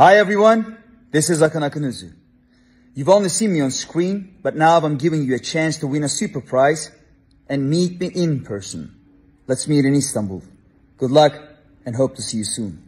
Hi everyone, this is Akın Akınözü. You've only seen me on screen, but now I'm giving you a chance to win a super prize and meet me in person. Let's meet in Istanbul. Good luck and hope to see you soon.